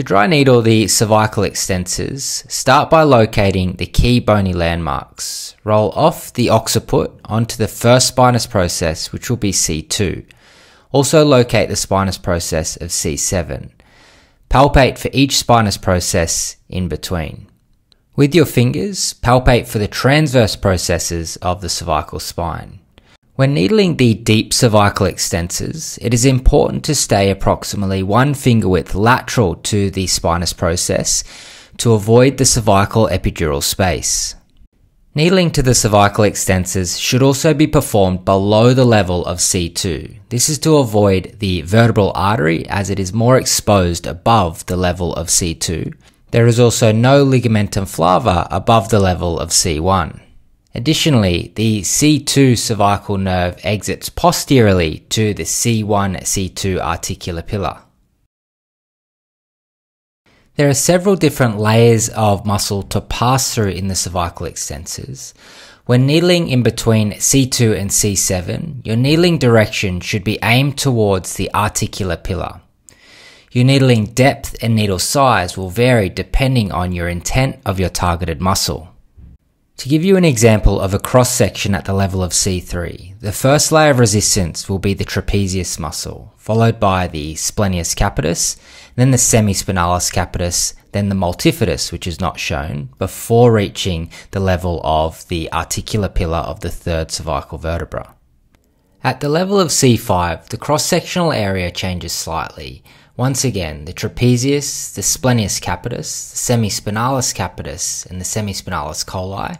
To dry needle the cervical extensors, start by locating the key bony landmarks. Roll off the occiput onto the first spinous process, which will be C2. Also locate the spinous process of C7. Palpate for each spinous process in between. With your fingers, palpate for the transverse processes of the cervical spine. When needling the deep cervical extensors, it is important to stay approximately one finger width lateral to the spinous process to avoid the cervical epidural space. Needling to the cervical extensors should also be performed below the level of C2. This is to avoid the vertebral artery as it is more exposed above the level of C2. There is also no ligamentum flava above the level of C1. Additionally, the C2 cervical nerve exits posteriorly to the C1 C2 articular pillar. There are several different layers of muscle to pass through in the cervical extensors. When needling in between C2 and C7, your needling direction should be aimed towards the articular pillar. Your needling depth and needle size will vary depending on your intent of your targeted muscle. To give you an example of a cross section at the level of C3, the first layer of resistance will be the trapezius muscle, followed by the splenius capitis, then the semispinalis capitis, then the multifidus, which is not shown, before reaching the level of the articular pillar of the third cervical vertebra. At the level of C5, the cross-sectional area changes slightly, once again, the trapezius, the splenius capitis, the semispinalis capitis, and the semispinalis colli,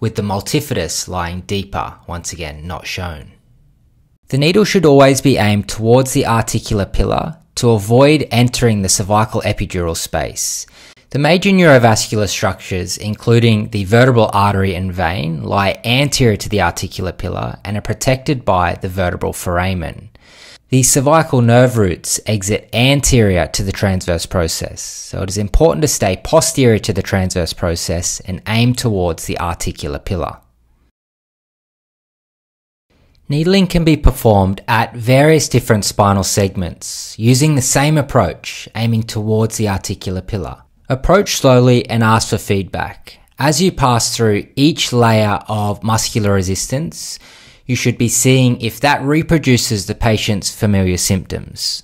with the multifidus lying deeper, once again not shown. The needle should always be aimed towards the articular pillar to avoid entering the cervical epidural space. The major neurovascular structures, including the vertebral artery and vein, lie anterior to the articular pillar and are protected by the vertebral foramen. The cervical nerve roots exit anterior to the transverse process, so it is important to stay posterior to the transverse process and aim towards the articular pillar. Needling can be performed at various different spinal segments using the same approach, aiming towards the articular pillar. Approach slowly and ask for feedback. As you pass through each layer of muscular resistance, you should be seeing if that reproduces the patient's familiar symptoms.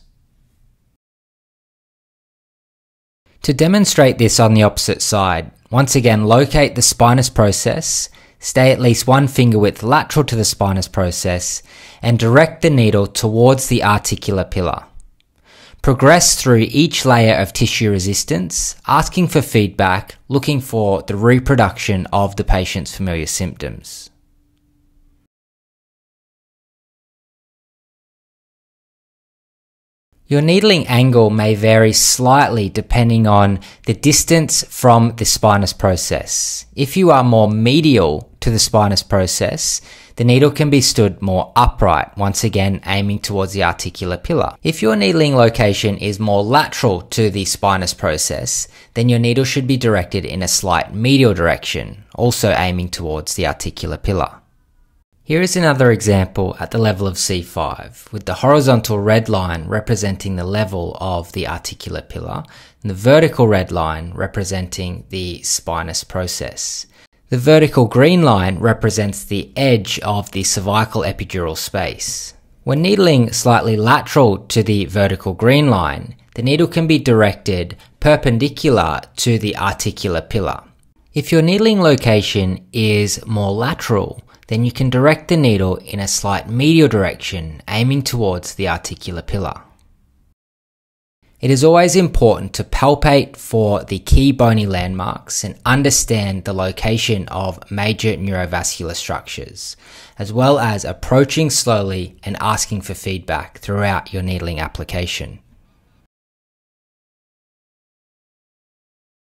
To demonstrate this on the opposite side, once again locate the spinous process, stay at least one finger width lateral to the spinous process, and direct the needle towards the articular pillar. Progress through each layer of tissue resistance, asking for feedback, looking for the reproduction of the patient's familiar symptoms. Your needling angle may vary slightly depending on the distance from the spinous process. If you are more medial to the spinous process, the needle can be stood more upright, once again aiming towards the articular pillar. If your needling location is more lateral to the spinous process, then your needle should be directed in a slight medial direction, also aiming towards the articular pillar. Here is another example at the level of C5, with the horizontal red line representing the level of the articular pillar, and the vertical red line representing the spinous process. The vertical green line represents the edge of the cervical epidural space. When needling slightly lateral to the vertical green line, the needle can be directed perpendicular to the articular pillar. If your needling location is more lateral, then you can direct the needle in a slight medial direction, aiming towards the articular pillar. It is always important to palpate for the key bony landmarks and understand the location of major neurovascular structures, as well as approaching slowly and asking for feedback throughout your needling application.